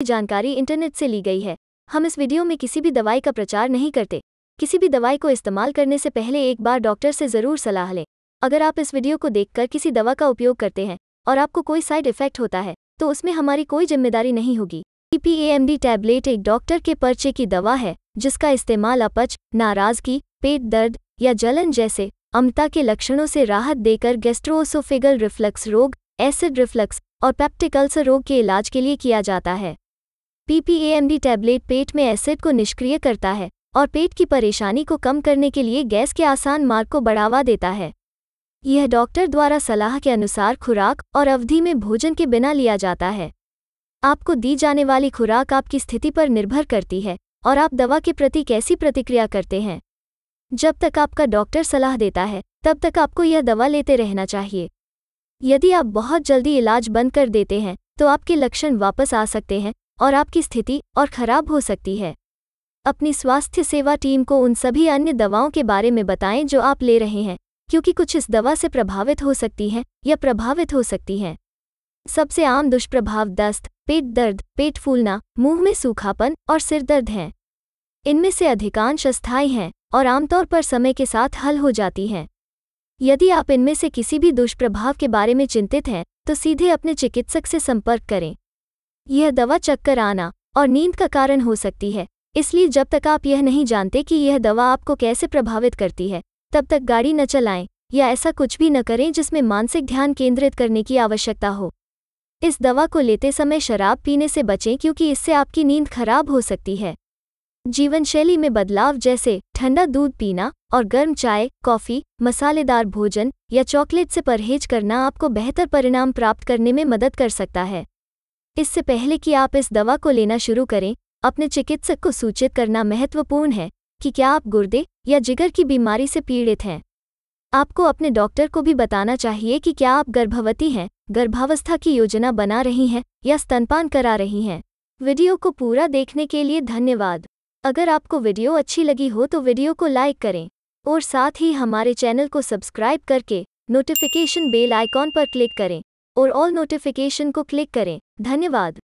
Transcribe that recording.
जानकारी इंटरनेट से ली गई है। हम इस वीडियो में किसी भी दवाई का प्रचार नहीं करते। किसी भी दवाई को इस्तेमाल करने से पहले एक बार डॉक्टर से ज़रूर सलाह लें। अगर आप इस वीडियो को देखकर किसी दवा का उपयोग करते हैं और आपको कोई साइड इफ़ेक्ट होता है तो उसमें हमारी कोई ज़िम्मेदारी नहीं होगी। ईपीएएमडी टैबलेट एक डॉक्टर के पर्चे की दवा है, जिसका इस्तेमाल अपच, नाराज़गी, पेट दर्द या जलन जैसे अम्लता के लक्षणों से राहत देकर गैस्ट्रोसोफेगल रिफ्लक्स रोग, एसिड रिफ्लक्स और पेप्टिक अल्सर रोग के इलाज के लिए किया जाता है। पीपीएएमडी टैबलेट पेट में एसिड को निष्क्रिय करता है और पेट की परेशानी को कम करने के लिए गैस के आसान मार्ग को बढ़ावा देता है। यह डॉक्टर द्वारा सलाह के अनुसार खुराक और अवधि में भोजन के बिना लिया जाता है। आपको दी जाने वाली खुराक आपकी स्थिति पर निर्भर करती है और आप दवा के प्रति कैसी प्रतिक्रिया करते हैं। जब तक आपका डॉक्टर सलाह देता है, तब तक आपको यह दवा लेते रहना चाहिए। यदि आप बहुत जल्दी इलाज बंद कर देते हैं तो आपके लक्षण वापस आ सकते हैं और आपकी स्थिति और खराब हो सकती है। अपनी स्वास्थ्य सेवा टीम को उन सभी अन्य दवाओं के बारे में बताएँ जो आप ले रहे हैं, क्योंकि कुछ इस दवा से प्रभावित हो सकती हैं या प्रभावित हो सकती हैं। सबसे आम दुष्प्रभाव दस्त, पेट दर्द, पेट फूलना, मुँह में सूखापन और सिर दर्द हैं। इनमें से अधिकांश अस्थायी हैं और आमतौर पर समय के साथ हल हो जाती हैं। यदि आप इनमें से किसी भी दुष्प्रभाव के बारे में चिंतित हैं तो सीधे अपने चिकित्सक से संपर्क करें। यह दवा चक्कर आना और नींद का कारण हो सकती है। इसलिए जब तक आप यह नहीं जानते कि यह दवा आपको कैसे प्रभावित करती है, तब तक गाड़ी न चलाएँ या ऐसा कुछ भी न करें जिसमें मानसिक ध्यान केंद्रित करने की आवश्यकता हो। इस दवा को लेते समय शराब पीने से बचें क्योंकि इससे आपकी नींद खराब हो सकती है। जीवनशैली में बदलाव जैसे ठंडा दूध पीना और गर्म चाय, कॉफ़ी, मसालेदार भोजन या चॉकलेट से परहेज करना आपको बेहतर परिणाम प्राप्त करने में मदद कर सकता है। इससे पहले कि आप इस दवा को लेना शुरू करें, अपने चिकित्सक को सूचित करना महत्वपूर्ण है कि क्या आप गुर्दे या जिगर की बीमारी से पीड़ित हैं। आपको अपने डॉक्टर को भी बताना चाहिए कि क्या आप गर्भवती हैं, गर्भावस्था की योजना बना रही हैं या स्तनपान करा रही हैं। वीडियो को पूरा देखने के लिए धन्यवाद। अगर आपको वीडियो अच्छी लगी हो तो वीडियो को लाइक करें और साथ ही हमारे चैनल को सब्सक्राइब करके नोटिफिकेशन बेल आइकॉन पर क्लिक करें और ऑल नोटिफिकेशन को क्लिक करें। धन्यवाद।